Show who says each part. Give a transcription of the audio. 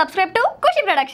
Speaker 1: Subscribe to खुशी production.